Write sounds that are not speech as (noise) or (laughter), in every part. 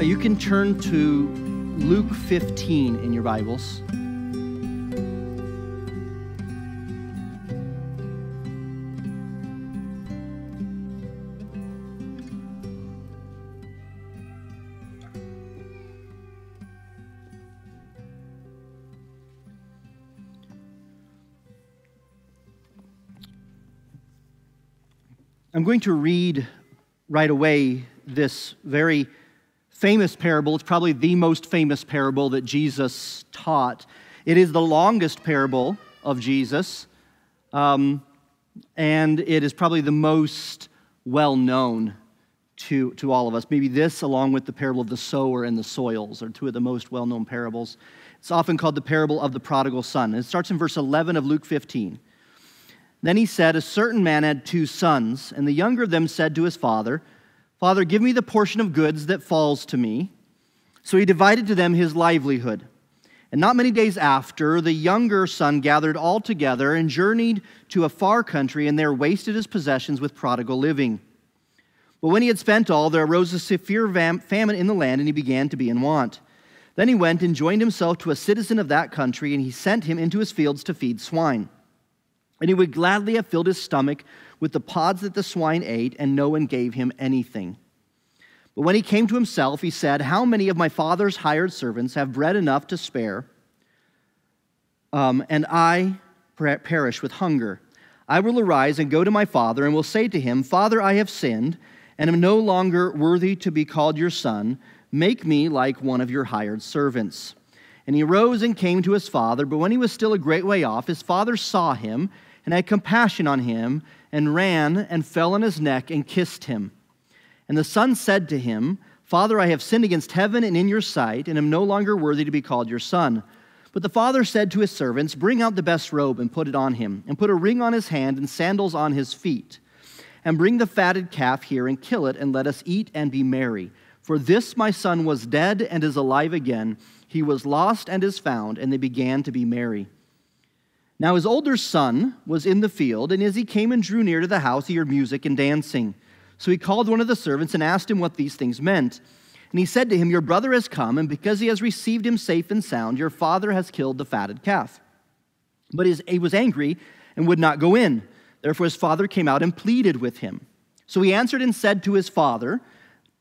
You can turn to Luke 15 in your Bibles. I'm going to read right away this very famous parable. It's probably the most famous parable that Jesus taught. It is the longest parable of Jesus, um, and it is probably the most well known to, to all of us. Maybe this, along with the parable of the sower and the soils, are two of the most well known parables. It's often called the parable of the prodigal son. It starts in verse 11 of Luke 15. Then he said, A certain man had two sons, and the younger of them said to his father, Father, give me the portion of goods that falls to me. So he divided to them his livelihood. And not many days after, the younger son gathered all together and journeyed to a far country, and there wasted his possessions with prodigal living. But when he had spent all, there arose a severe famine in the land, and he began to be in want. Then he went and joined himself to a citizen of that country, and he sent him into his fields to feed swine. And he would gladly have filled his stomach with the pods that the swine ate, and no one gave him anything. But when he came to himself, he said, How many of my father's hired servants have bread enough to spare, um, and I perish with hunger? I will arise and go to my father, and will say to him, Father, I have sinned, and am no longer worthy to be called your son. Make me like one of your hired servants. And he rose and came to his father, but when he was still a great way off, his father saw him and had compassion on him, and ran and fell on his neck and kissed him. And the son said to him, Father, I have sinned against heaven and in your sight, and am no longer worthy to be called your son. But the father said to his servants, Bring out the best robe and put it on him, and put a ring on his hand and sandals on his feet. And bring the fatted calf here and kill it, and let us eat and be merry. For this my son was dead and is alive again. He was lost and is found, and they began to be merry. Now his older son was in the field, and as he came and drew near to the house, he heard music and dancing. So he called one of the servants and asked him what these things meant. And he said to him, Your brother has come, and because he has received him safe and sound, your father has killed the fatted calf. But he was angry and would not go in. Therefore his father came out and pleaded with him. So he answered and said to his father,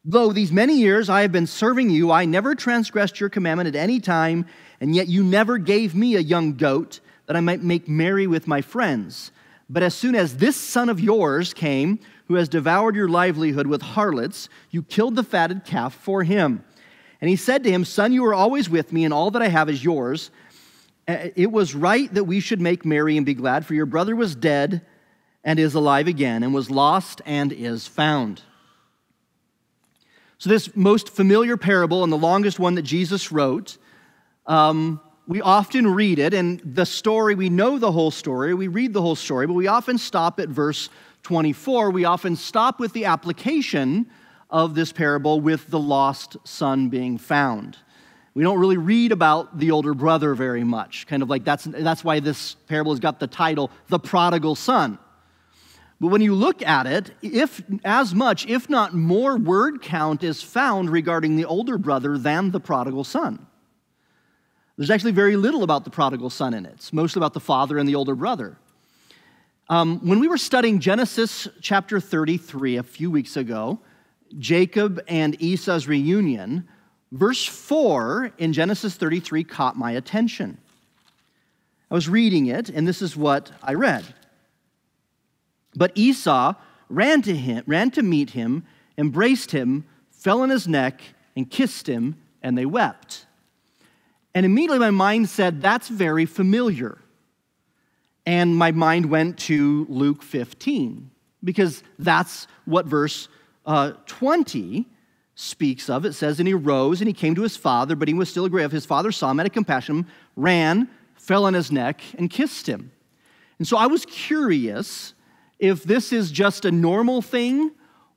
Though these many years I have been serving you, I never transgressed your commandment at any time, and yet you never gave me a young goat that I might make merry with my friends. But as soon as this son of yours came, who has devoured your livelihood with harlots, you killed the fatted calf for him. And he said to him, Son, you are always with me, and all that I have is yours. Uh, it was right that we should make merry and be glad, for your brother was dead and is alive again, and was lost and is found. So, this most familiar parable and the longest one that Jesus wrote um, we often read it, and the story, we know the whole story, we read the whole story, but we often stop at verse 24. We often stop with the application of this parable with the lost son being found. We don't really read about the older brother very much. Kind of like that's, that's why this parable has got the title, The Prodigal Son. But when you look at it, if as much, if not more, word count is found regarding the older brother than the prodigal son. There's actually very little about the prodigal son in it. It's mostly about the father and the older brother. Um, when we were studying Genesis chapter 33 a few weeks ago, Jacob and Esau's reunion, verse 4 in Genesis 33 caught my attention. I was reading it, and this is what I read. But Esau ran to him, ran to meet him, embraced him, fell on his neck, and kissed him, and they wept. And immediately my mind said, That's very familiar. And my mind went to Luke 15, because that's what verse uh, 20 speaks of. It says, And he rose and he came to his father, but he was still a grave. His father saw him, had a compassion, ran, fell on his neck, and kissed him. And so I was curious if this is just a normal thing,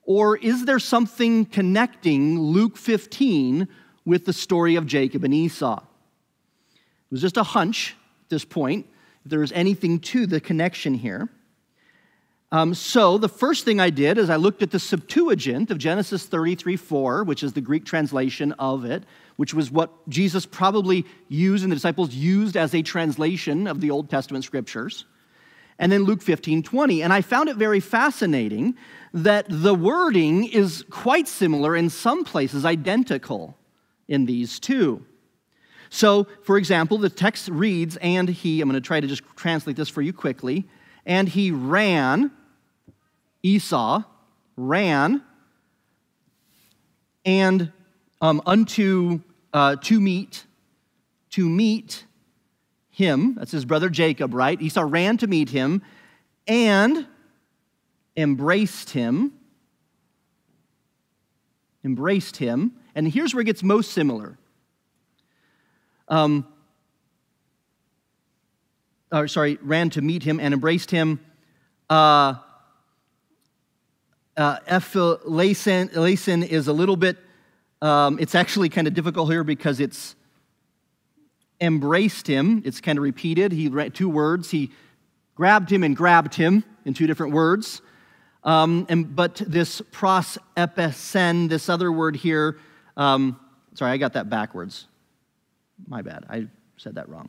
or is there something connecting Luke 15 with the story of Jacob and Esau? Was just a hunch at this point, if there was anything to the connection here. Um, so the first thing I did is I looked at the Septuagint of Genesis 33 4, which is the Greek translation of it, which was what Jesus probably used and the disciples used as a translation of the Old Testament scriptures. And then Luke 15 20. And I found it very fascinating that the wording is quite similar, in some places identical in these two. So, for example, the text reads, and he, I'm going to try to just translate this for you quickly, and he ran Esau ran and um, unto uh, to meet to meet him. That's his brother Jacob, right? Esau ran to meet him and embraced him. Embraced him. And here's where it gets most similar. Um, or sorry, ran to meet him and embraced him. Uh, uh, is a little bit, um, it's actually kind of difficult here because it's embraced him. It's kind of repeated. He read two words. He grabbed him and grabbed him in two different words. Um, and, but this pros episen, this other word here, um, sorry, I got that backwards. My bad. I said that wrong.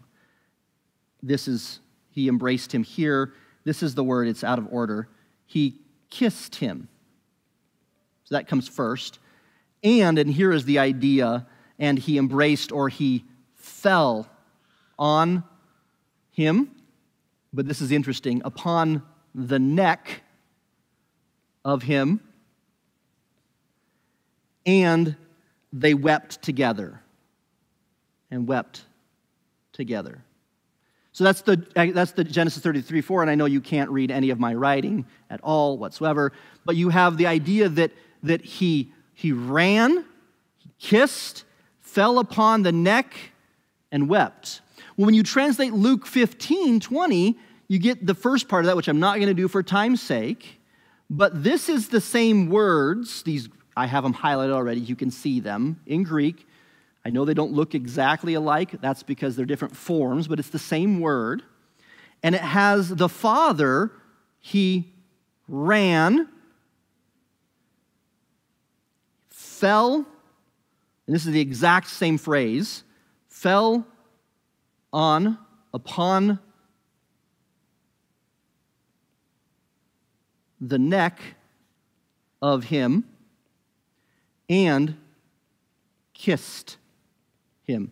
This is, he embraced him here. This is the word, it's out of order. He kissed him. So that comes first. And, and here is the idea, and he embraced or he fell on him. But this is interesting upon the neck of him, and they wept together. And wept together. So that's the, that's the Genesis 33 4, and I know you can't read any of my writing at all whatsoever, but you have the idea that that he, he ran, he kissed, fell upon the neck, and wept. Well, when you translate Luke 15 20, you get the first part of that, which I'm not going to do for time's sake. But this is the same words. These I have them highlighted already. You can see them in Greek. I know they don't look exactly alike. That's because they're different forms, but it's the same word. And it has the Father, he ran, fell, and this is the exact same phrase, fell on, upon the neck of him and kissed him.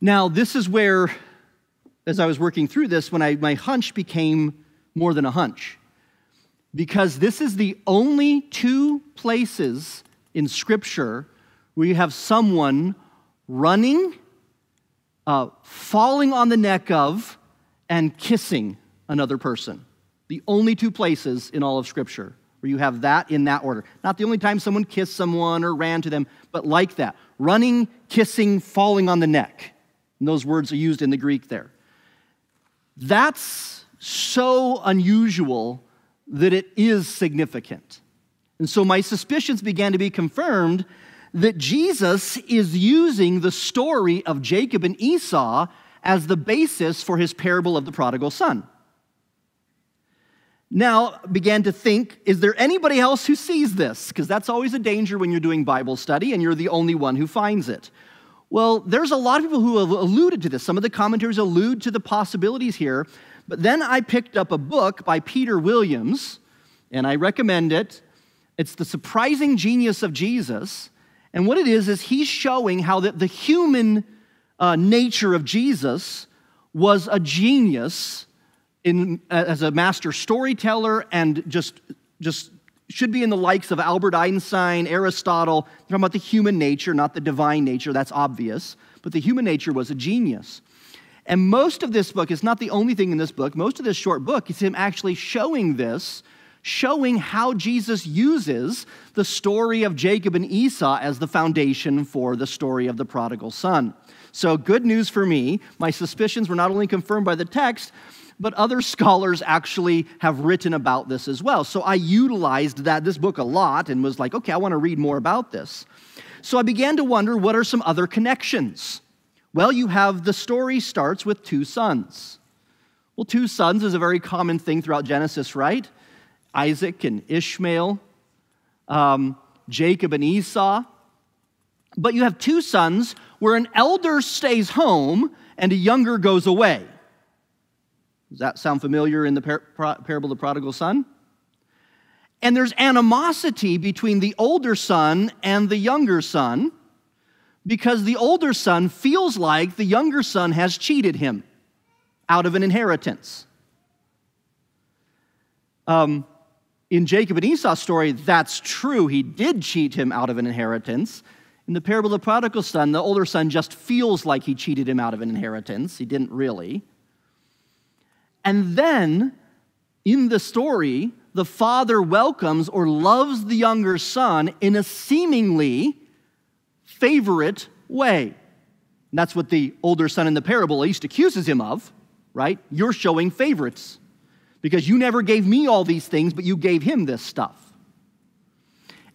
Now, this is where, as I was working through this, when I, my hunch became more than a hunch because this is the only two places in Scripture where you have someone running, uh, falling on the neck of, and kissing another person. The only two places in all of Scripture where you have that in that order. Not the only time someone kissed someone or ran to them, but like that running, kissing, falling on the neck. And those words are used in the Greek there. That's so unusual that it is significant. And so my suspicions began to be confirmed that Jesus is using the story of Jacob and Esau as the basis for his parable of the prodigal son. Now, began to think, is there anybody else who sees this? Because that's always a danger when you're doing Bible study and you're the only one who finds it. Well, there's a lot of people who have alluded to this. Some of the commentators allude to the possibilities here, but then I picked up a book by Peter Williams, and I recommend it. It's The Surprising Genius of Jesus. And what it is, is he's showing how that the human uh, nature of Jesus was a genius in, as a master storyteller and just, just should be in the likes of Albert Einstein, Aristotle. They're talking about the human nature, not the divine nature. That's obvious. But the human nature was a genius. And most of this book is not the only thing in this book. Most of this short book is him actually showing this, showing how Jesus uses the story of Jacob and Esau as the foundation for the story of the prodigal son. So, good news for me. My suspicions were not only confirmed by the text, but other scholars actually have written about this as well. So I utilized that this book a lot and was like, okay, I want to read more about this. So I began to wonder what are some other connections? Well, you have the story starts with two sons. Well, two sons is a very common thing throughout Genesis, right? Isaac and Ishmael, um, Jacob and Esau. But you have two sons where an elder stays home and a younger goes away. Does that sound familiar in the par- parable of the prodigal son? And there's animosity between the older son and the younger son because the older son feels like the younger son has cheated him out of an inheritance. Um, in Jacob and Esau's story, that's true. He did cheat him out of an inheritance. In the parable of the prodigal son, the older son just feels like he cheated him out of an inheritance. He didn't really. And then in the story, the father welcomes or loves the younger son in a seemingly favorite way. And that's what the older son in the parable at least accuses him of, right? You're showing favorites because you never gave me all these things, but you gave him this stuff.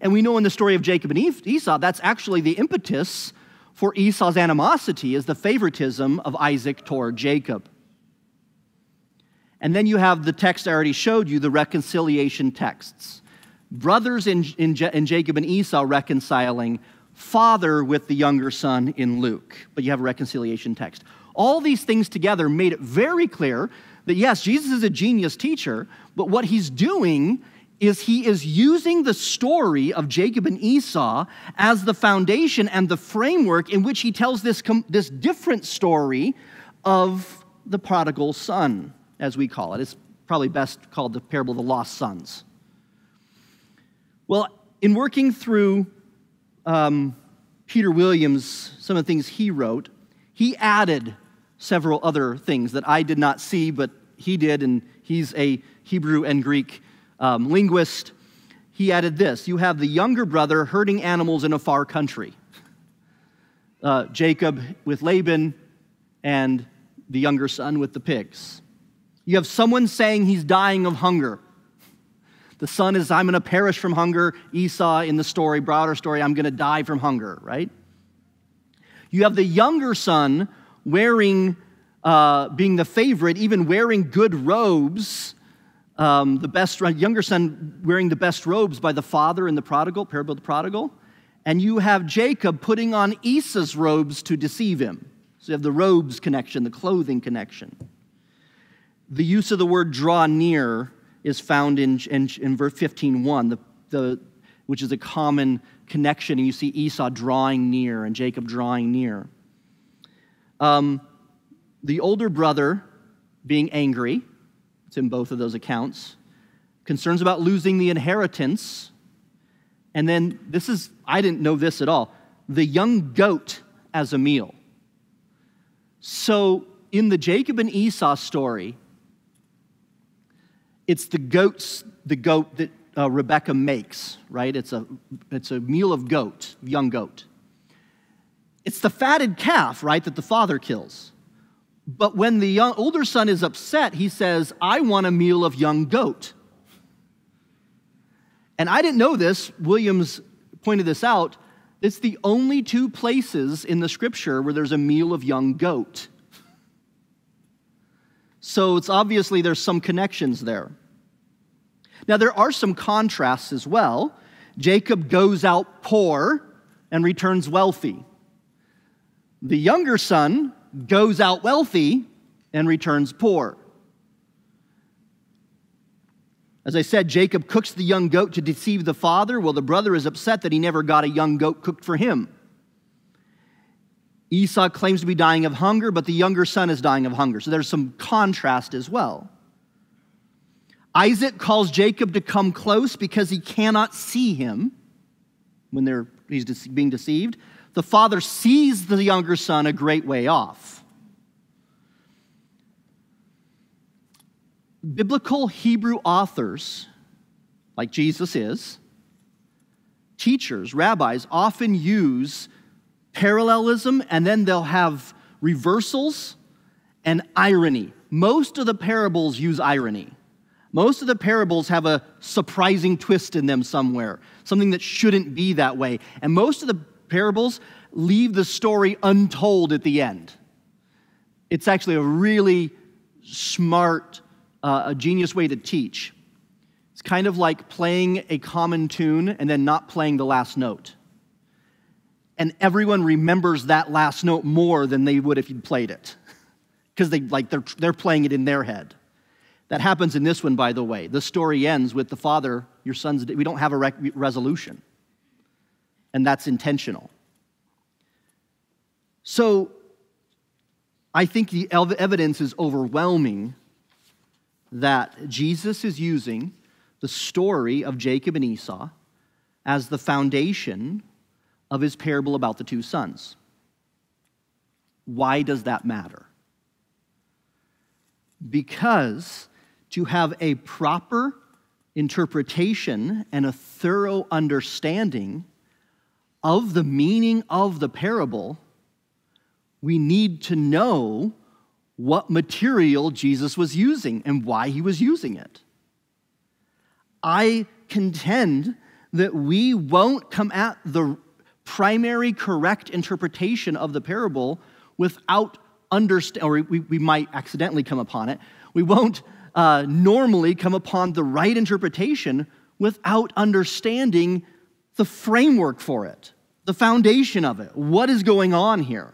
And we know in the story of Jacob and Esau, that's actually the impetus for Esau's animosity is the favoritism of Isaac toward Jacob. And then you have the text I already showed you, the reconciliation texts. Brothers in, in, in Jacob and Esau reconciling, father with the younger son in Luke. But you have a reconciliation text. All these things together made it very clear that yes, Jesus is a genius teacher, but what he's doing is he is using the story of Jacob and Esau as the foundation and the framework in which he tells this, this different story of the prodigal son as we call it. It's probably best called the parable of the lost sons. Well, in working through um, Peter Williams, some of the things he wrote, he added several other things that I did not see, but he did, and he's a Hebrew and Greek um, linguist. He added this You have the younger brother herding animals in a far country. Uh, Jacob with Laban, and the younger son with the pigs. You have someone saying he's dying of hunger. The son is, I'm going to perish from hunger. Esau in the story, broader story, I'm going to die from hunger, right? You have the younger son wearing, uh, being the favorite, even wearing good robes. Um, the best, younger son wearing the best robes by the father in the prodigal, parable of the prodigal. And you have Jacob putting on Esau's robes to deceive him. So you have the robes connection, the clothing connection. The use of the word draw near is found in, in, in verse 15.1, the, the, which is a common connection. And you see Esau drawing near and Jacob drawing near. Um, the older brother being angry, it's in both of those accounts. Concerns about losing the inheritance. And then this is, I didn't know this at all, the young goat as a meal. So in the Jacob and Esau story, it's the goats, the goat that uh, Rebecca makes, right? It's a, it's a meal of goat, young goat. It's the fatted calf, right, that the father kills. But when the young, older son is upset, he says, I want a meal of young goat. And I didn't know this. Williams pointed this out. It's the only two places in the scripture where there's a meal of young goat. So it's obviously there's some connections there. Now, there are some contrasts as well. Jacob goes out poor and returns wealthy. The younger son goes out wealthy and returns poor. As I said, Jacob cooks the young goat to deceive the father. Well, the brother is upset that he never got a young goat cooked for him. Esau claims to be dying of hunger, but the younger son is dying of hunger. So there's some contrast as well. Isaac calls Jacob to come close because he cannot see him when he's being deceived. The father sees the younger son a great way off. Biblical Hebrew authors, like Jesus is, teachers, rabbis, often use parallelism and then they'll have reversals and irony. Most of the parables use irony. Most of the parables have a surprising twist in them somewhere, something that shouldn't be that way. And most of the parables leave the story untold at the end. It's actually a really smart, uh, a genius way to teach. It's kind of like playing a common tune and then not playing the last note. And everyone remembers that last note more than they would if you'd played it. (laughs) Because they like they're, they're playing it in their head. That happens in this one, by the way. The story ends with the father, your son's, we don't have a rec- resolution. And that's intentional. So I think the evidence is overwhelming that Jesus is using the story of Jacob and Esau as the foundation of his parable about the two sons. Why does that matter? Because to have a proper interpretation and a thorough understanding of the meaning of the parable, we need to know what material Jesus was using and why he was using it. I contend that we won't come at the primary correct interpretation of the parable without understand, or we, we might accidentally come upon it. We won't uh, normally come upon the right interpretation without understanding the framework for it, the foundation of it. What is going on here?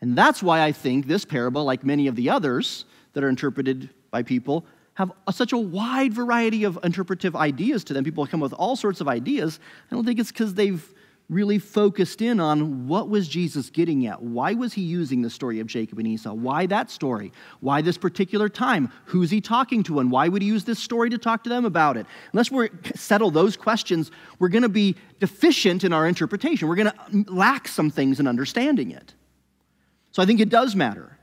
And that's why I think this parable, like many of the others that are interpreted by people, have a, such a wide variety of interpretive ideas to them. People come with all sorts of ideas. I don't think it's because they've really focused in on what was Jesus getting at? Why was he using the story of Jacob and Esau? Why that story? Why this particular time? Who's he talking to and why would he use this story to talk to them about it? Unless we (laughs) settle those questions, we're going to be deficient in our interpretation. We're going to lack some things in understanding it. So I think it does matter.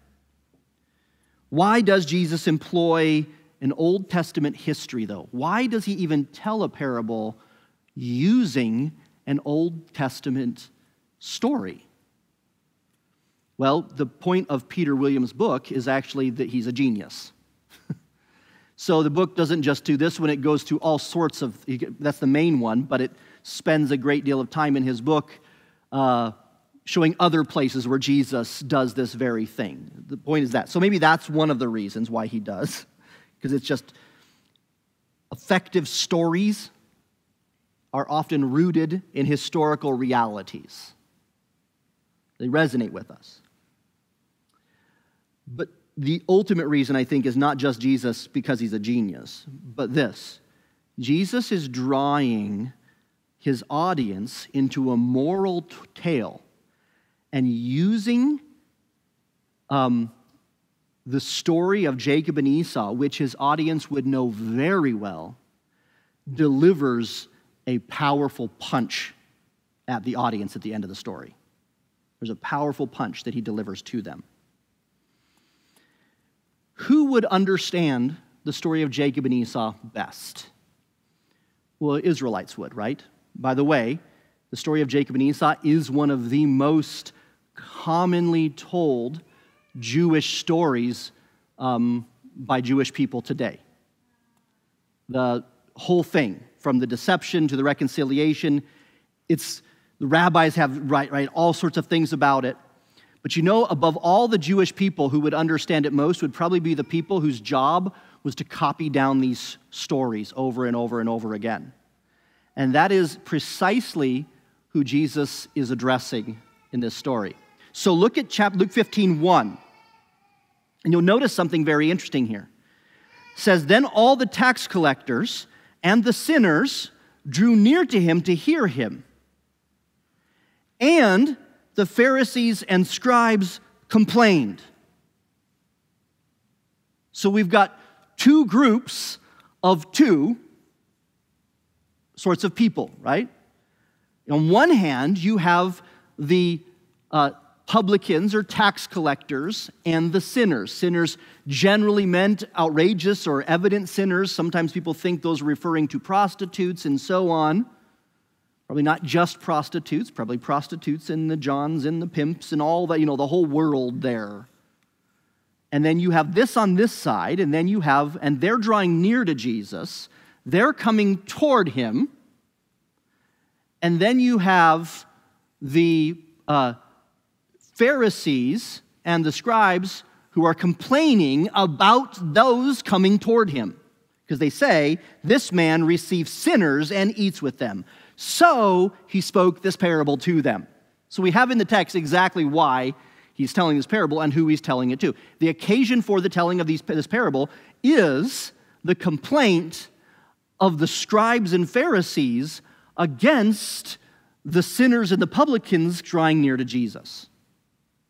Why does Jesus employ an Old Testament history, though? Why does he even tell a parable using an Old Testament story? Well, the point of Peter Williams' book is actually that he's a genius. (laughs) so the book doesn't just do this when it goes to all sorts of, that's the main one, but it spends a great deal of time in his book uh, showing other places where Jesus does this very thing. The point is that. So maybe that's one of the reasons why he does, because it's just effective stories are often rooted in historical realities. They resonate with us. But the ultimate reason, I think, is not just Jesus because he's a genius, but this Jesus is drawing his audience into a moral tale and using um, the story of Jacob and Esau, which his audience would know very well, delivers a powerful punch at the audience at the end of the story. There's a powerful punch that he delivers to them. Who would understand the story of Jacob and Esau best? Well, Israelites would, right? By the way, the story of Jacob and Esau is one of the most commonly told Jewish stories um, by Jewish people today. The whole thing, from the deception to the reconciliation, it's the rabbis have write, write all sorts of things about it. But you know, above all the Jewish people who would understand it most would probably be the people whose job was to copy down these stories over and over and over again. And that is precisely who Jesus is addressing in this story. So look at chapter, Luke 15, 1. And you'll notice something very interesting here. It says, Then all the tax collectors and the sinners drew near to him to hear him. And the Pharisees and scribes complained. So we've got two groups of two sorts of people, right? On one hand, you have the uh, publicans or tax collectors and the sinners. Sinners generally meant outrageous or evident sinners. Sometimes people think those are referring to prostitutes and so on. Probably not just prostitutes, probably prostitutes and the Johns and the pimps and all that, you know, the whole world there. And then you have this on this side, and then you have, and they're drawing near to Jesus, they're coming toward him. And then you have the uh, Pharisees and the scribes who are complaining about those coming toward him. Because they say, This man receives sinners and eats with them. So he spoke this parable to them. So we have in the text exactly why he's telling this parable and who he's telling it to. The occasion for the telling of these, this parable is the complaint of the scribes and Pharisees against the sinners and the publicans drawing near to Jesus.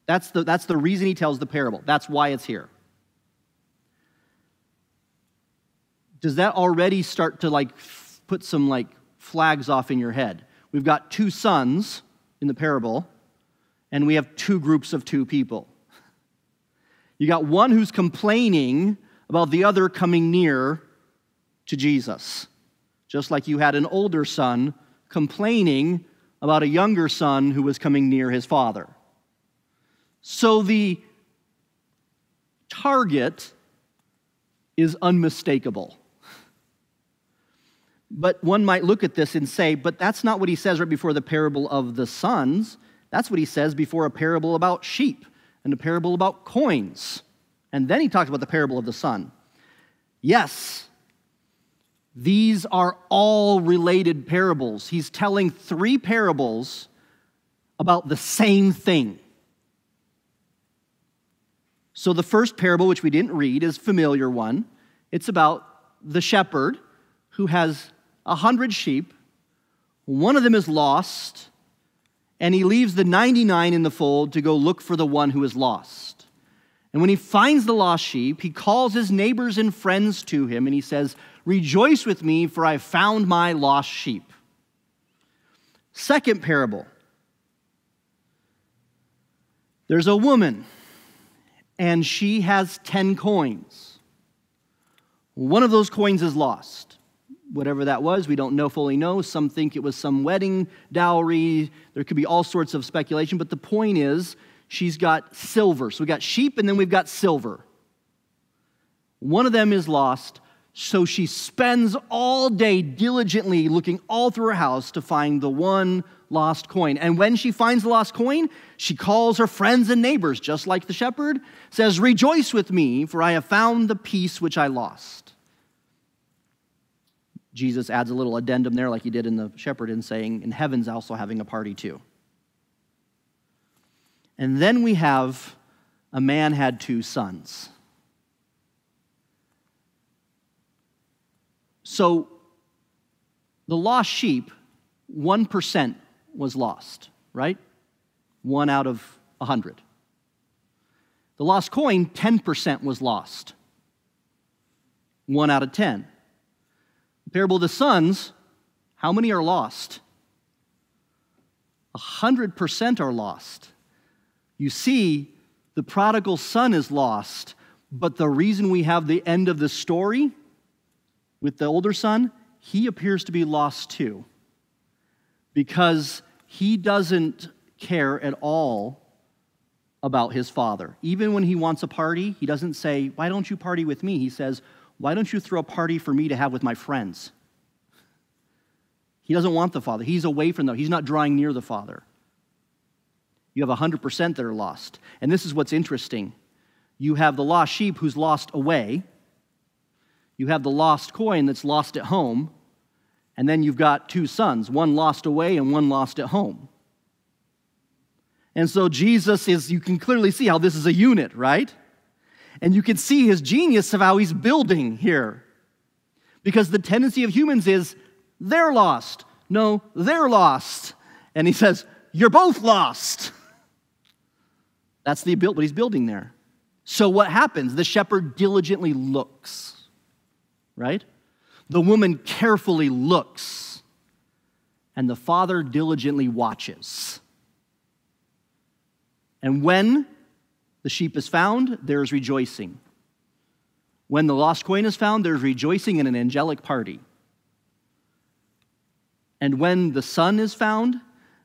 That's the, that's the reason he tells the parable. That's why it's here. Does that already start to like put some like flags off in your head? We've got two sons in the parable, and we have two groups of two people. You got one who's complaining about the other coming near to Jesus, just like you had an older son complaining about a younger son who was coming near his father. So the target is unmistakable. But one might look at this and say, but that's not what he says right before the parable of the sons. That's what he says before a parable about sheep and a parable about coins. And then he talks about the parable of the son. Yes, these are all related parables. He's telling three parables about the same thing. So the first parable, which we didn't read, is familiar one. It's about the shepherd who has a hundred sheep. One of them is lost, and he leaves the 99 in the fold to go look for the one who is lost. And when he finds the lost sheep, he calls his neighbors and friends to him and he says, Rejoice with me, for I have found my lost sheep. Second parable there's a woman, and she has 10 coins. One of those coins is lost. Whatever that was, we don't know fully know. Some think it was some wedding dowry. There could be all sorts of speculation, but the point is, she's got silver. So we got sheep and then we've got silver. One of them is lost, so she spends all day diligently looking all through her house to find the one lost coin. And when she finds the lost coin, she calls her friends and neighbors, just like the shepherd, says, Rejoice with me, for I have found the piece which I lost. Jesus adds a little addendum there, like he did in the shepherd, in saying, In heaven's also having a party too. And then we have a man had two sons. So the lost sheep, 1% was lost, right? One out of a 100. The lost coin, 10% was lost. One out of 10. The parable of the sons, how many are lost? 100% are lost. You see, the prodigal son is lost, but the reason we have the end of the story with the older son, he appears to be lost too. Because he doesn't care at all about his father. Even when he wants a party, he doesn't say, Why don't you party with me? He says, Why don't you throw a party for me to have with my friends? He doesn't want the father. He's away from them. He's not drawing near the father. You have 100% that are lost. And this is what's interesting. You have the lost sheep who's lost away. You have the lost coin that's lost at home. And then you've got two sons, one lost away and one lost at home. And so Jesus is, you can clearly see how this is a unit, right? And you can see his genius of how he's building here. Because the tendency of humans is they're lost. No, they're lost. And he says, You're both lost. (laughs) That's the build, what he's building there. So what happens? The shepherd diligently looks, right? The woman carefully looks, and the father diligently watches. And when the sheep is found, there is rejoicing. When the lost coin is found, there's rejoicing in an angelic party. And when the son is found,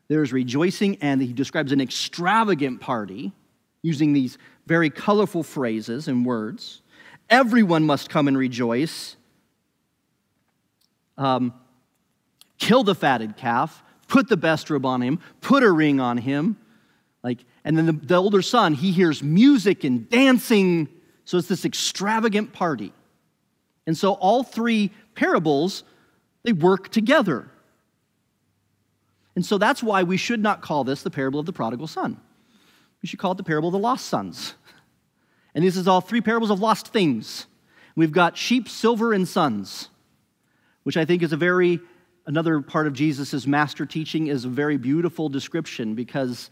there's rejoicing, and he describes an extravagant party using these very colorful phrases and words. Everyone must come and rejoice. Um, kill the fatted calf, put the best robe on him, put a ring on him. Like, and then the, the older son, he hears music and dancing. So it's this extravagant party. And so all three parables, they work together. And so that's why we should not call this the parable of the prodigal son. We should call it the parable of the lost sons. And this is all three parables of lost things. We've got sheep, silver, and sons, which I think is a very, another part of Jesus' master teaching is a very beautiful description because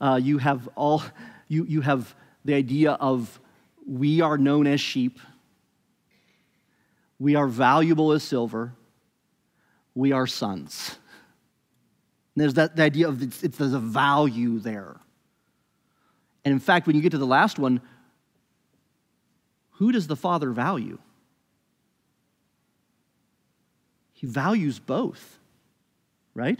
uh, you have all, you, you have the idea of we are known as sheep, we are valuable as silver, we are sons. And there's that the idea of it's, it's, there's a value there. And in fact, when you get to the last one, who does the Father value? He values both, right?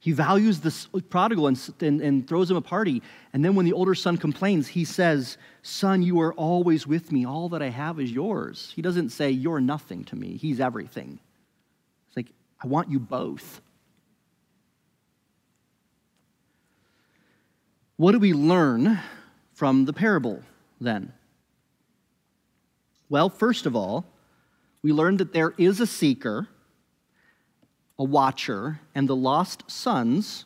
He values the prodigal and, and, and, throws him a party. And then when the older son complains, he says, Son, you are always with me. All that I have is yours. He doesn't say, You're nothing to me. He's everything. It's like, I want you both. What do we learn from the parable then? Well, first of all, we learn that there is a seeker, a watcher, and the lost sons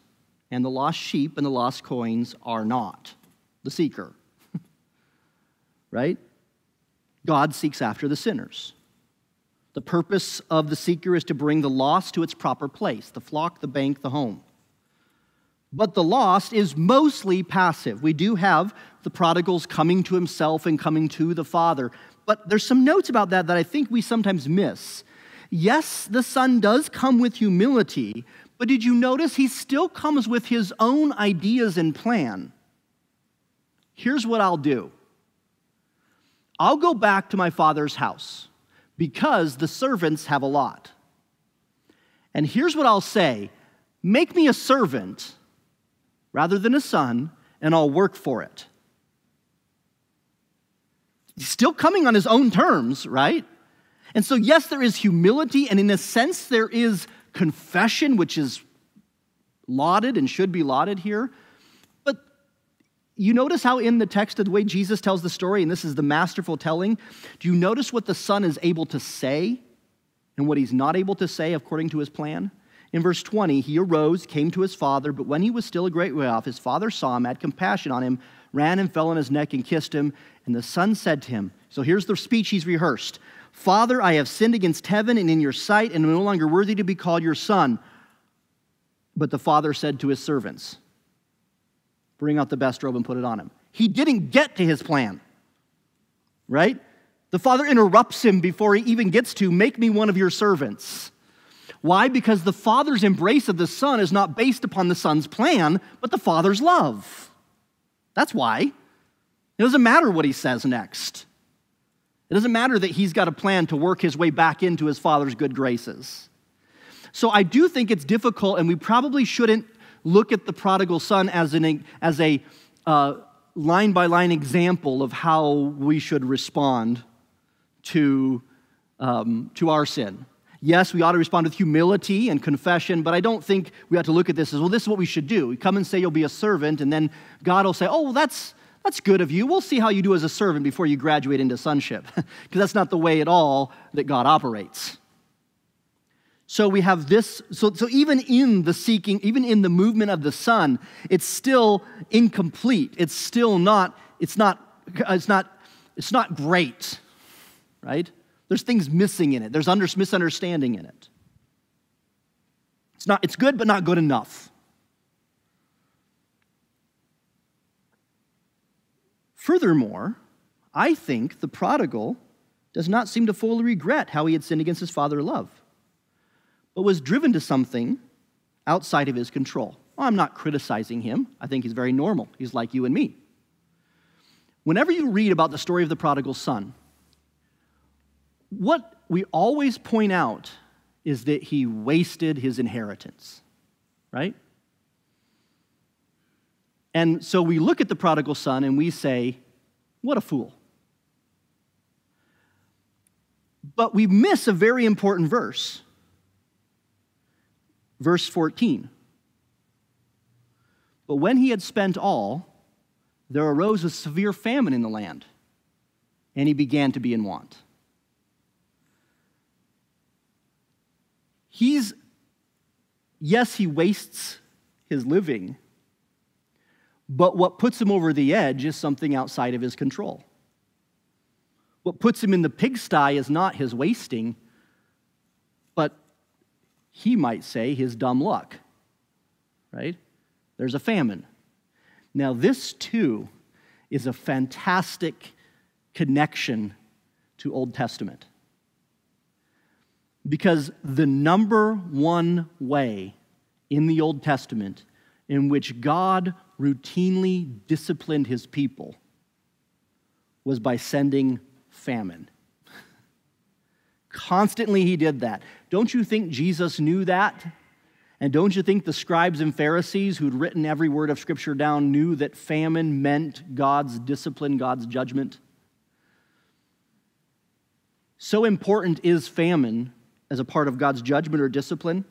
and the lost sheep and the lost coins are not the seeker. (laughs) right? God seeks after the sinners. The purpose of the seeker is to bring the lost to its proper place the flock, the bank, the home. But the lost is mostly passive. We do have the prodigals coming to himself and coming to the Father. But there's some notes about that that I think we sometimes miss. Yes, the Son does come with humility, but did you notice he still comes with his own ideas and plan? Here's what I'll do I'll go back to my father's house because the servants have a lot. And here's what I'll say make me a servant rather than a son, and I'll work for it. He's still coming on his own terms, right? And so, yes, there is humility, and in a sense, there is confession, which is lauded and should be lauded here. But you notice how, in the text, of the way Jesus tells the story, and this is the masterful telling, do you notice what the son is able to say and what he's not able to say according to his plan? In verse 20, he arose, came to his father, but when he was still a great way off, his father saw him, had compassion on him, ran and fell on his neck and kissed him. And the son said to him, So here's the speech he's rehearsed Father, I have sinned against heaven and in your sight, and am no longer worthy to be called your son. But the father said to his servants, Bring out the best robe and put it on him. He didn't get to his plan, right? The father interrupts him before he even gets to, Make me one of your servants. Why? Because the Father's embrace of the Son is not based upon the Son's plan, but the Father's love. That's why. It doesn't matter what he says next. It doesn't matter that he's got a plan to work his way back into his Father's good graces. So I do think it's difficult, and we probably shouldn't look at the prodigal son as, an, as a line by line example of how we should respond to, um, to our sin. Yes, we ought to respond with humility and confession, but I don't think we ought to look at this as, well, this is what we should do. We come and say you'll be a servant, and then God will say, oh, well, that's, that's good of you. We'll see how you do as a servant before you graduate into sonship. (laughs) Because that's not the way at all that God operates. So we have this, so, so even in the seeking, even in the movement of the Son, it's still incomplete. It's still not, it's not, it's not, it's not great, right? There's things missing in it, there's under, misunderstanding in it. It's, not, it's good, but not good enough. Furthermore, I think the prodigal does not seem to fully regret how he had sinned against his father love, but was driven to something outside of his control. Well, I'm not criticizing him. I think he's very normal. He's like you and me. Whenever you read about the story of the prodigal son, what we always point out is that he wasted his inheritance, right? And so we look at the prodigal son and we say, what a fool. But we miss a very important verse. Verse 14. But when he had spent all, there arose a severe famine in the land, and he began to be in want. He's, yes, he wastes his living, but what puts him over the edge is something outside of his control. What puts him in the pigsty is not his wasting, but he might say his dumb luck, right? There's a famine. Now, this too is a fantastic connection to Old Testament. Because the number one way in the Old Testament in which God routinely disciplined his people was by sending famine. Constantly, he did that. Don't you think Jesus knew that? And don't you think the scribes and Pharisees who'd written every word of Scripture down knew that famine meant God's discipline, God's judgment? So important is famine as a part of God's judgment or discipline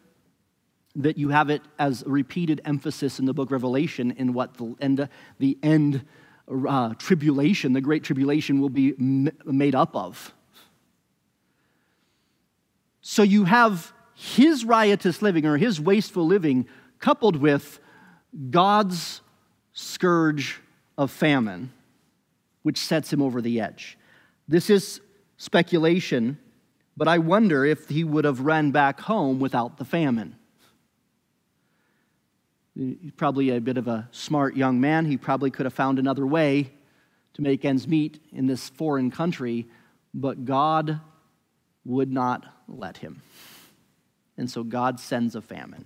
that you have it as a repeated emphasis in the book Revelation in what the end, the end uh, tribulation, the great tribulation, will be m- made up of. So you have his riotous living or his wasteful living coupled with God's scourge of famine, which sets him over the edge. This is speculation, but I wonder if he would have run back home without the famine. He's probably a bit of a smart young man. He probably could have found another way to make ends meet in this foreign country, but God would not let him. And so God sends a famine.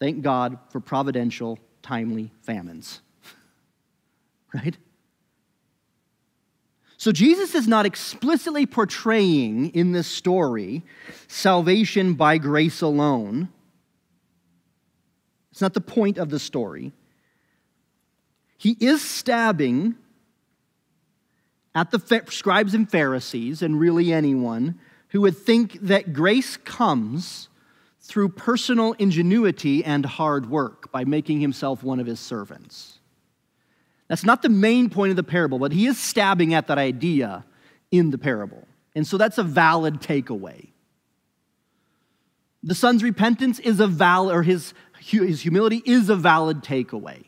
Thank God for providential, timely famines. (laughs) right? So Jesus is not explicitly portraying in this story salvation by grace alone. It's not the point of the story. He is stabbing at the scribes and Pharisees, and really anyone who would think that grace comes through personal ingenuity and hard work by making himself one of his servants. That's not the main point of the parable, but he is stabbing at that idea in the parable. And so that's a valid takeaway. The son's repentance is a valid, or his, his humility is a valid takeaway.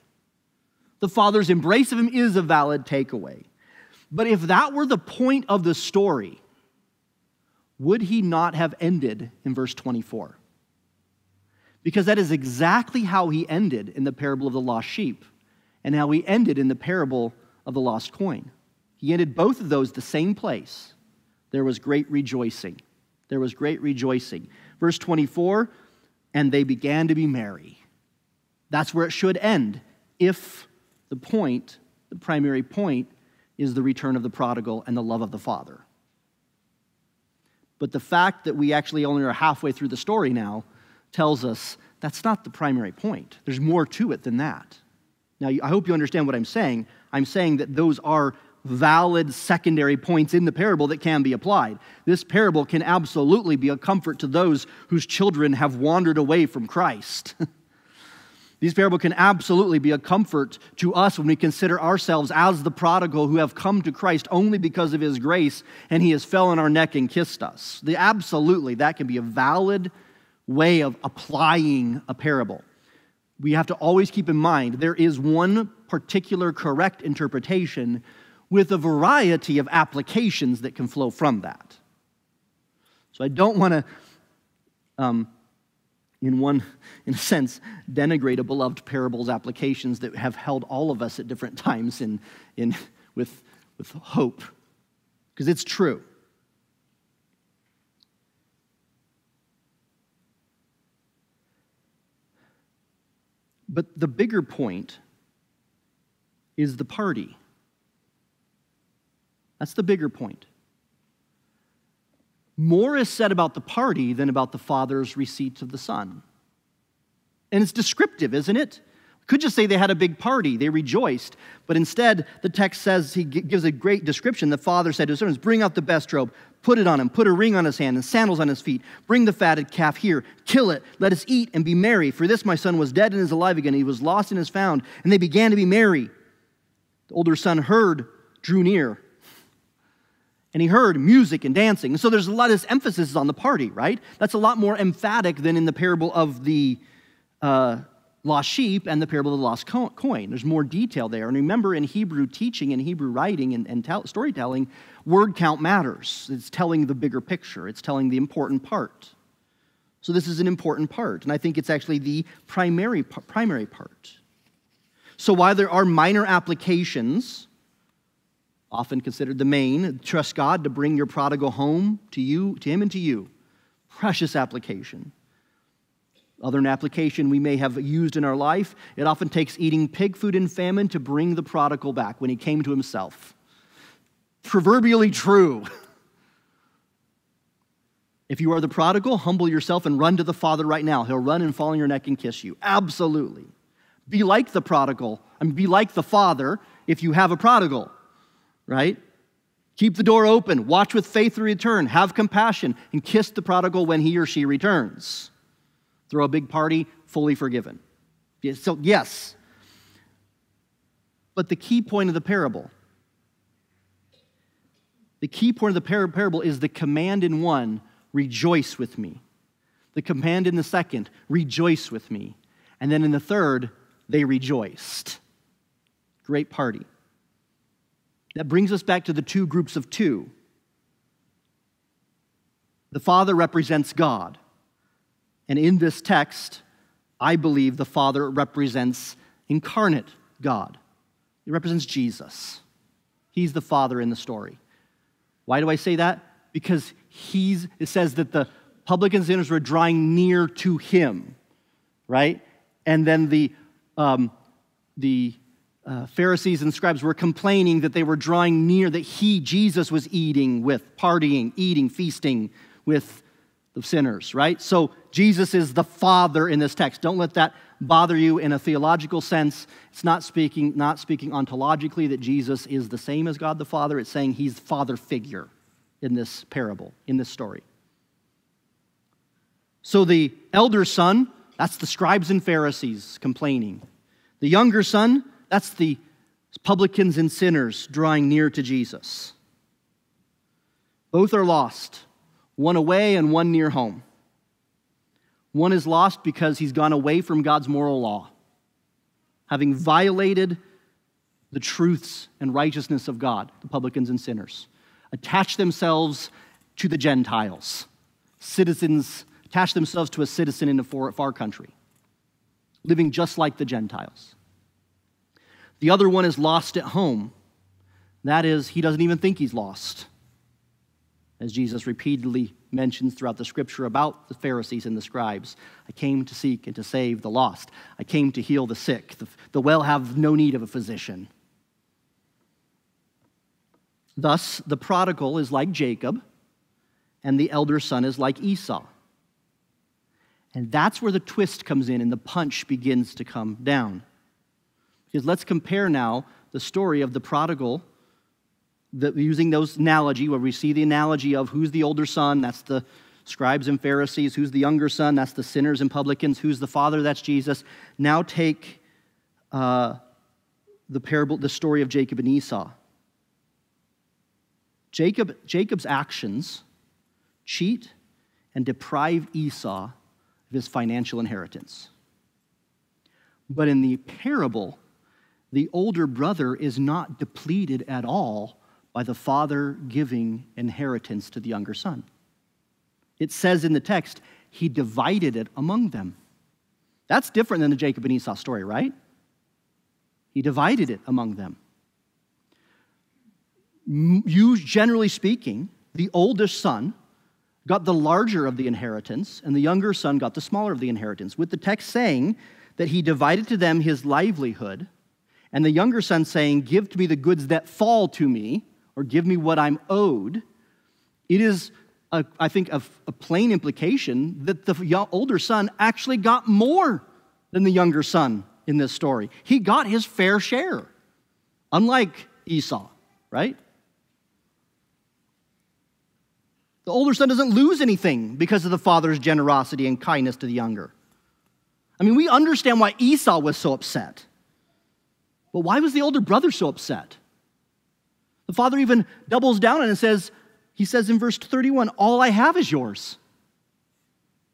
The father's embrace of him is a valid takeaway. But if that were the point of the story, would he not have ended in verse 24? Because that is exactly how he ended in the parable of the lost sheep and how he ended in the parable of the lost coin. He ended both of those the same place. There was great rejoicing. There was great rejoicing. Verse 24, and they began to be merry. That's where it should end if the point, the primary point, is the return of the prodigal and the love of the Father. But the fact that we actually only are halfway through the story now tells us that's not the primary point. There's more to it than that. Now, I hope you understand what I'm saying. I'm saying that those are valid secondary points in the parable that can be applied. This parable can absolutely be a comfort to those whose children have wandered away from Christ. (laughs) These parables can absolutely be a comfort to us when we consider ourselves as the prodigal who have come to Christ only because of his grace and he has fell on our neck and kissed us. The, absolutely, that can be a valid way of applying a parable. We have to always keep in mind there is one particular correct interpretation with a variety of applications that can flow from that. So I don't want to um, in one, in a sense, denigrate a beloved parable's applications that have held all of us at different times in, in, with, with hope, because it's true. But the bigger point is the party. That's the bigger point. More is said about the party than about the father's receipt of the son. And it's descriptive, isn't it? Could just say they had a big party, they rejoiced. But instead, the text says, he gives a great description. The father said to his servants, Bring out the best robe, Put it on him, put a ring on his hand and sandals on his feet. Bring the fatted calf here, kill it, let us eat and be merry. For this my son was dead and is alive again. He was lost and is found. And they began to be merry. The older son heard, drew near, and he heard music and dancing. And so there's a lot of this emphasis on the party, right? That's a lot more emphatic than in the parable of the uh, lost sheep and the parable of the lost coin. There's more detail there. And remember, in Hebrew teaching and Hebrew writing and, and tell, storytelling, word count matters. It's telling the bigger picture, it's telling the important part. So this is an important part, and I think it's actually the primary, primary part. So while there are minor applications, often considered the main, trust God to bring your prodigal home to you, to him and to you. Precious application other an application we may have used in our life, it often takes eating pig food in famine to bring the prodigal back when he came to himself. Proverbially true. If you are the prodigal, humble yourself and run to the Father right now. He'll run and fall on your neck and kiss you. Absolutely. Be like the prodigal. I mean, be like the Father if you have a prodigal, right? Keep the door open. Watch with faith the return. Have compassion and kiss the prodigal when he or she returns throw a big party, fully forgiven. So, yes. But the key point of the parable, the key point of the parable is the command in one, rejoice with me. The command in the second, rejoice with me. And then in the third, they rejoiced. Great party. That brings us back to the two groups of two. The Father represents God. And in this text, I believe the Father represents incarnate God. He represents Jesus. He's the Father in the story. Why do I say that? Because he's, it says that the publicans and sinners were drawing near to him, right? And then the, um, the uh, Pharisees and scribes were complaining that they were drawing near, that he, Jesus, was eating with, partying, eating, feasting with the sinners, right? So Jesus is the Father in this text. Don't let that bother you in a theological sense. It's not speaking, not speaking ontologically that Jesus is the same as God the Father. It's saying he's father figure in this parable, in this story. So the elder son, that's the scribes and Pharisees complaining. The younger son, that's the publicans and sinners drawing near to Jesus. Both are lost one away and one near home. One is lost because he's gone away from God's moral law, having violated the truths and righteousness of God, the publicans and sinners, attach themselves to the Gentiles, citizens, attach themselves to a citizen in a far, far country, living just like the Gentiles. The other one is lost at home. That is, he doesn't even think he's lost as Jesus repeatedly mentions throughout the scripture about the Pharisees and the scribes. I came to seek and to save the lost. I came to heal the sick. The, the well have no need of a physician. Thus, the prodigal is like Jacob, and the elder son is like Esau. And that's where the twist comes in and the punch begins to come down. Because let's compare now the story of the prodigal the, using those analogy, where we see the analogy of who's the older son, that's the scribes and Pharisees, who's the younger son, that's the sinners and publicans, who's the father, that's Jesus. Now take uh, the parable, the story of Jacob and Esau. Jacob, Jacob's actions cheat and deprive Esau of his financial inheritance. But in the parable, the older brother is not depleted at all by the father giving inheritance to the younger son. It says in the text, he divided it among them. That's different than the Jacob and Esau story, right? He divided it among them. You, generally speaking, the oldest son got the larger of the inheritance, and the younger son got the smaller of the inheritance, with the text saying that he divided to them his livelihood, and the younger son saying, Give to me the goods that fall to me, or give me what I'm owed, it is, a, I think, a, a plain implication that the older son actually got more than the younger son in this story. He got his fair share, unlike Esau, right? The older son doesn't lose anything because of the father's generosity and kindness to the younger. I mean, we understand why Esau was so upset. But why was the older brother so upset? The father even doubles down and says, he says in verse 31, All I have is yours.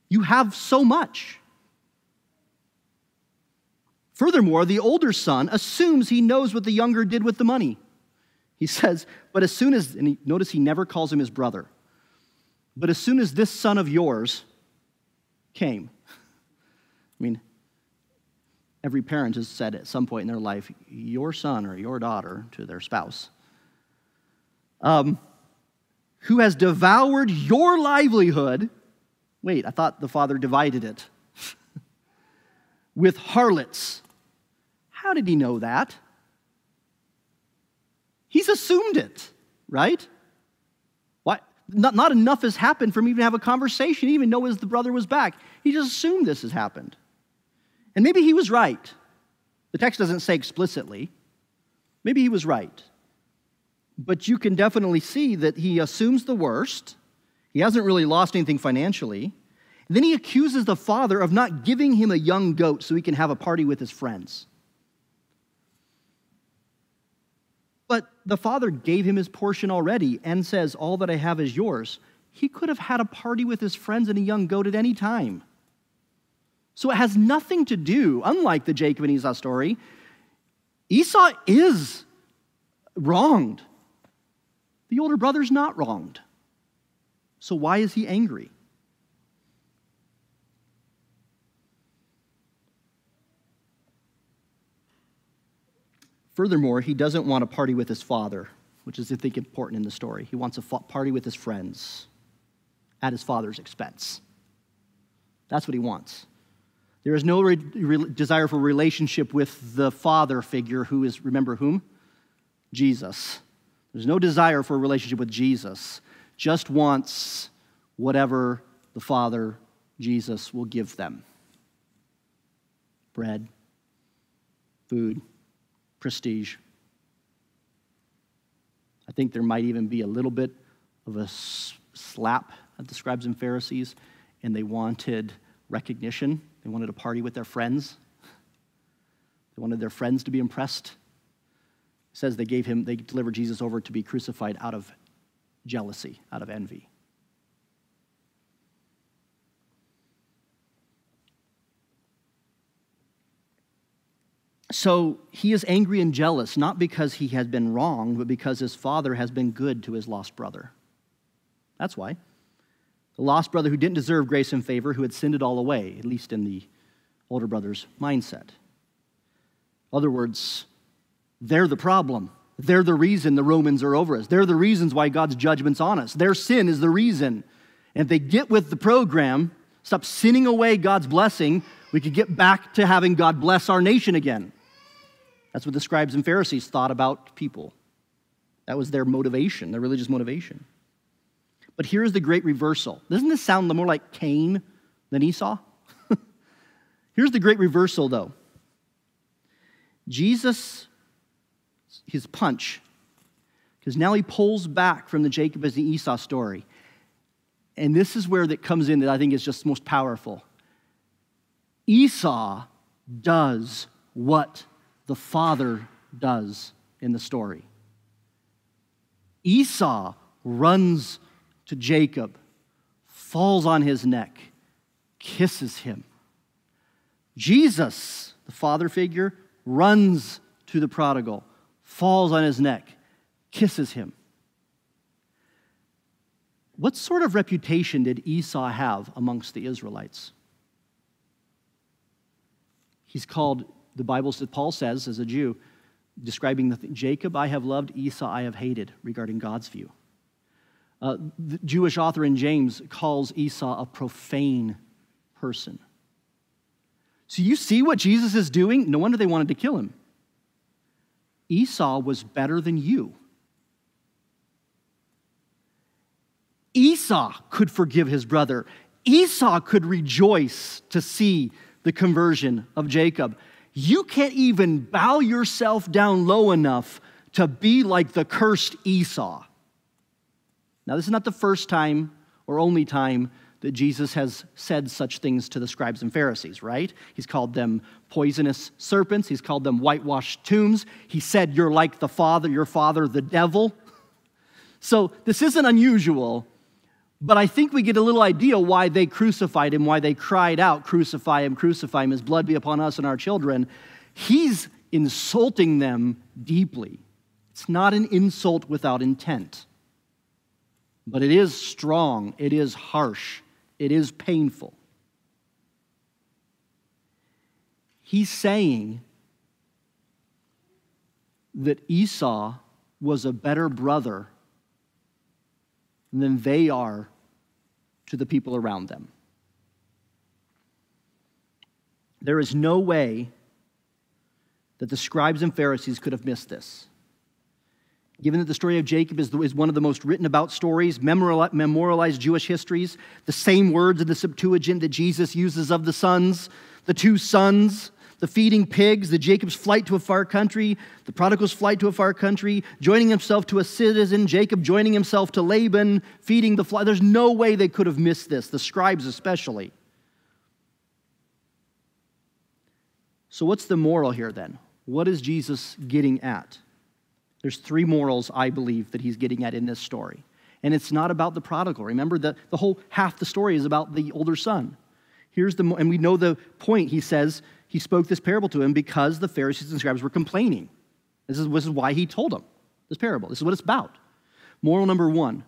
You have so much. Furthermore, the older son assumes he knows what the younger did with the money. He says, But as soon as, and he, notice he never calls him his brother, but as soon as this son of yours came, (laughs) I mean, every parent has said at some point in their life, your son or your daughter to their spouse, um, who has devoured your livelihood. Wait, I thought the father divided it (laughs) with harlots. How did he know that? He's assumed it, right? Why? Not, not enough has happened for me to have a conversation, even know his the brother was back. He just assumed this has happened. And maybe he was right. The text doesn't say explicitly. Maybe he was right. But you can definitely see that he assumes the worst. He hasn't really lost anything financially. then he accuses the father of not giving him a young goat so he can have a party with his friends. But the father gave him his portion already and says, All that I have is yours. He could have had a party with his friends and a young goat at any time. So it has nothing to do, unlike the Jacob and Esau story, Esau is wronged. The older brother's not wronged. So why is he angry? Furthermore, he doesn't want to party with his father, which is, I think, important in the story. He wants a party with his friends at his father's expense. That's what he wants. There is no re- re- desire for relationship with the father figure who is, remember whom? Jesus. There's no desire for a relationship with Jesus. Just wants whatever the Father, Jesus, will give them bread, food, prestige. I think there might even be a little bit of a slap at the scribes and Pharisees, and they wanted recognition. They wanted a party with their friends. They wanted their friends to be impressed. Says they gave him, they delivered Jesus over to be crucified out of jealousy, out of envy. So he is angry and jealous, not because he has been wrong, but because his father has been good to his lost brother. That's why. The lost brother who didn't deserve grace and favor, who had sinned it all away, at least in the older brother's mindset. In other words, they're the problem. They're the reason the Romans are over us. They're the reasons why God's judgment's on us. Their sin is the reason. And if they get with the program, stop sinning away God's blessing, we could get back to having God bless our nation again. That's what the scribes and Pharisees thought about people. That was their motivation, their religious motivation. But here's the great reversal. Doesn't this sound more like Cain than Esau? (laughs) here's the great reversal, though. Jesus, his punch, because now he pulls back from the Jacob as the Esau story. And this is where that comes in that I think is just most powerful. Esau does what the father does in the story. Esau runs to Jacob, falls on his neck, kisses him. Jesus, the father figure, runs to the prodigal, falls on his neck, kisses him. What sort of reputation did Esau have amongst the Israelites? He's called, the Bible, says, Paul says, as a Jew, describing the thing, Jacob I have loved, Esau I have hated, regarding God's view. Uh, the Jewish author in James calls Esau a profane person. So you see what Jesus is doing? No wonder they wanted to kill him. Esau was better than you. Esau could forgive his brother. Esau could rejoice to see the conversion of Jacob. You can't even bow yourself down low enough to be like the cursed Esau. Now, this is not the first time or only time that Jesus has said such things to the scribes and Pharisees, right? He's called them poisonous serpents, he's called them whitewashed tombs. He said, You're like the father, your father, the devil. So this isn't unusual, but I think we get a little idea why they crucified him, why they cried out, Crucify him, crucify him, his blood be upon us and our children. He's insulting them deeply. It's not an insult without intent, but it is strong, it is harsh, it is painful. He's saying that Esau was a better brother than they are to the people around them. There is no way that the scribes and Pharisees could have missed this. Given that the story of Jacob is, is one of the most written about stories, memorialized Jewish histories, the same words in the Septuagint that Jesus uses of the sons, the two sons, the feeding pigs, the Jacob's flight to a far country, the prodigal's flight to a far country, joining himself to a citizen, Jacob joining himself to Laban, feeding the fly. There's no way they could have missed this, the scribes especially. So, what's the moral here then? What is Jesus getting at? There's three morals, I believe, that he's getting at in this story. And it's not about the prodigal. Remember that the whole half the story is about the older son. Here's the and we know the point. He says he spoke this parable to him because the Pharisees and scribes were complaining. This is, this is why he told them this parable. This is what it's about. Moral number one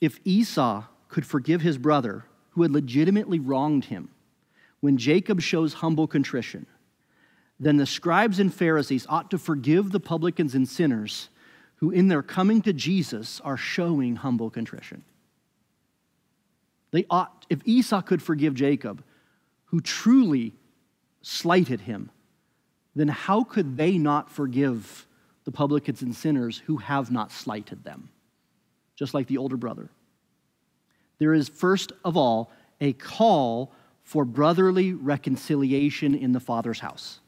if Esau could forgive his brother who had legitimately wronged him, when Jacob shows humble contrition, then the scribes and Pharisees ought to forgive the publicans and sinners who, in their coming to Jesus, are showing humble contrition. They ought, if Esau could forgive Jacob, who truly slighted him, then how could they not forgive the publicans and sinners who have not slighted them? Just like the older brother. There is, first of all, a call for brotherly reconciliation in the Father's house.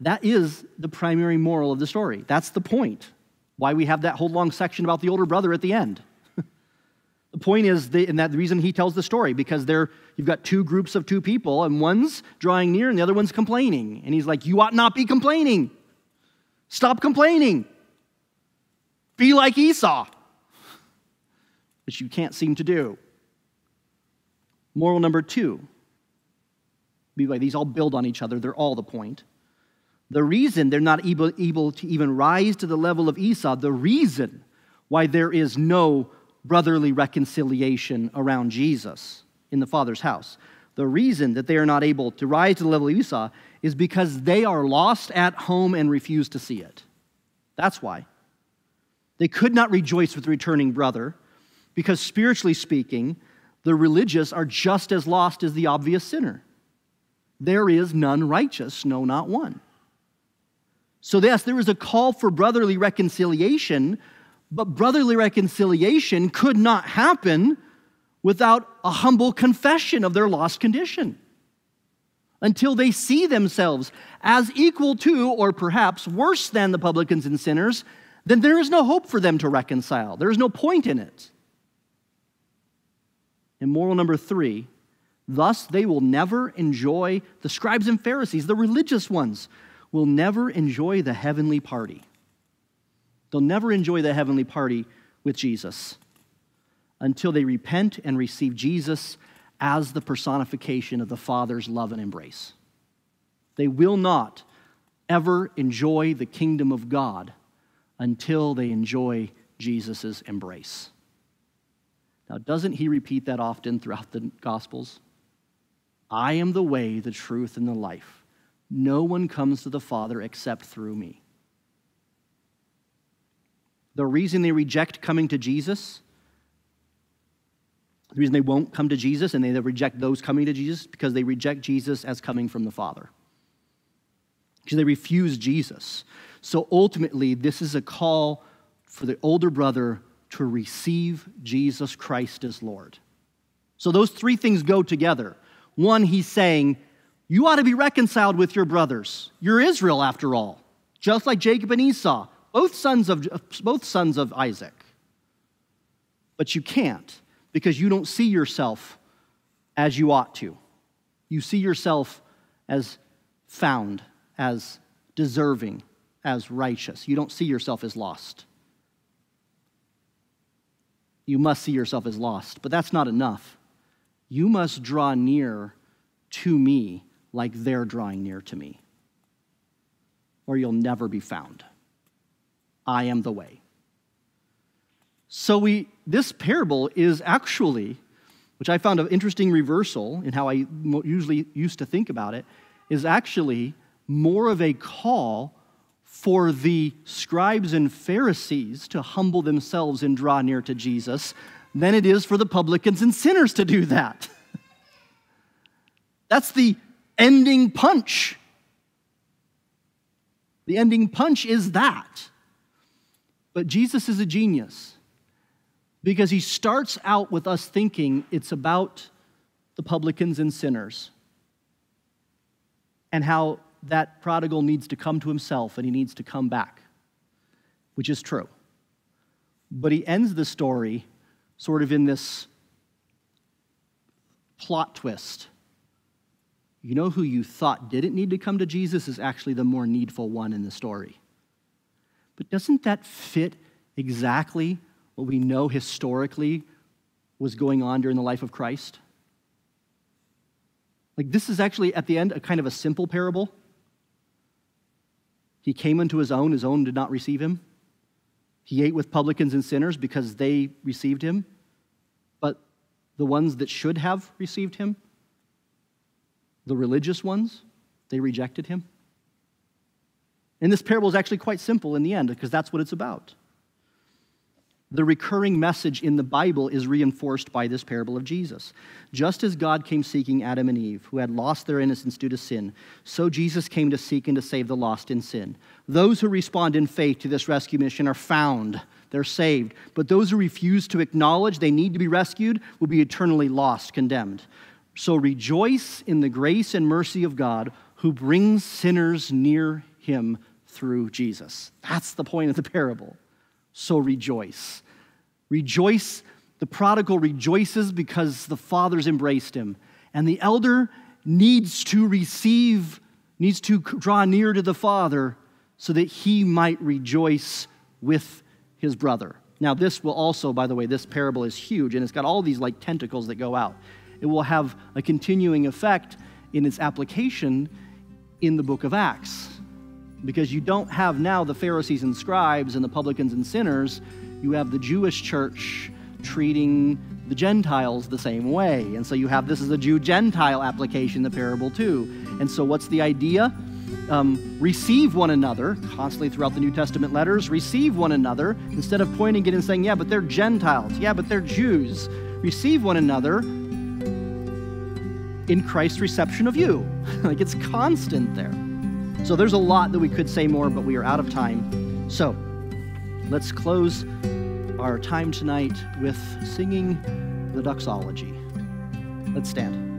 That is the primary moral of the story. That's the point. Why we have that whole long section about the older brother at the end. (laughs) the point is, the, and that the reason he tells the story, because there you've got two groups of two people, and one's drawing near and the other one's complaining. And he's like, You ought not be complaining. Stop complaining. Be like Esau, (laughs) which you can't seem to do. Moral number two. Be like these all build on each other, they're all the point. The reason they're not able, able to even rise to the level of Esau, the reason why there is no brotherly reconciliation around Jesus in the Father's house, the reason that they are not able to rise to the level of Esau is because they are lost at home and refuse to see it. That's why. They could not rejoice with the returning brother because, spiritually speaking, the religious are just as lost as the obvious sinner. There is none righteous, no, not one. So, yes, there is a call for brotherly reconciliation, but brotherly reconciliation could not happen without a humble confession of their lost condition. Until they see themselves as equal to, or perhaps worse than, the publicans and sinners, then there is no hope for them to reconcile. There is no point in it. And moral number three thus they will never enjoy the scribes and Pharisees, the religious ones, will never enjoy the heavenly party. They'll never enjoy the heavenly party with Jesus until they repent and receive Jesus as the personification of the Father's love and embrace. They will not ever enjoy the kingdom of God until they enjoy Jesus' embrace. Now, doesn't he repeat that often throughout the Gospels? I am the way, the truth, and the life. No one comes to the Father except through me. The reason they reject coming to Jesus, the reason they won't come to Jesus and they reject those coming to Jesus, because they reject Jesus as coming from the Father. Because they refuse Jesus. So ultimately, this is a call for the older brother to receive Jesus Christ as Lord. So those three things go together. One, he's saying, you ought to be reconciled with your brothers. You're Israel, after all, just like Jacob and Esau, both sons of, both sons of Isaac. But you can't because you don't see yourself as you ought to. You see yourself as found, as deserving, as righteous. You don't see yourself as lost. You must see yourself as lost, but that's not enough. You must draw near to me like they're drawing near to me, or you'll never be found. I am the way. So we this parable is actually which I found an interesting reversal in how I usually used to think about it is actually more of a call for the scribes and Pharisees to humble themselves and draw near to Jesus than it is for the publicans and sinners to do that. (laughs) That's the ending punch. The ending punch is that. But Jesus is a genius because he starts out with us thinking it's about the publicans and sinners and how that prodigal needs to come to himself and he needs to come back, which is true. But he ends the story sort of in this plot twist. You know who you thought didn't need to come to Jesus is actually the more needful one in the story. But doesn't that fit exactly what we know historically was going on during the life of Christ? Like, this is actually, at the end, a kind of a simple parable. He came unto his own, his own did not receive him. He ate with publicans and sinners because they received him. But the ones that should have received him, the religious ones, they rejected him. And this parable is actually quite simple in the end because that's what it's about the recurring message in the Bible is reinforced by this parable of Jesus. Just as God came seeking Adam and Eve, who had lost their innocence due to sin, so Jesus came to seek and to save the lost in sin. Those who respond in faith to this rescue mission are found, they're saved. But those who refuse to acknowledge they need to be rescued will be eternally lost, condemned. So rejoice in the grace and mercy of God who brings sinners near him through Jesus. That's the point of the parable. So rejoice. Rejoice. The prodigal rejoices because the father's embraced him. And the elder needs to receive, needs to draw near to the father so that he might rejoice with his brother. Now, this will also, by the way, this parable is huge and it's got all these like tentacles that go out. It will have a continuing effect in its application in the book of Acts. Because you don't have now the Pharisees and scribes and the publicans and sinners you have the Jewish church treating the Gentiles the same way. And so you have this as a Jew Gentile application, the parable too. And so what's the idea? Um, receive one another constantly throughout the New Testament letters. Receive one another instead of pointing it and saying, yeah, but they're Gentiles. Yeah, but they're Jews. Receive one another in Christ's reception of you. (laughs) like it's constant there. So there's a lot that we could say more, but we are out of time. So let's close our time tonight with singing the doxology. Let's stand.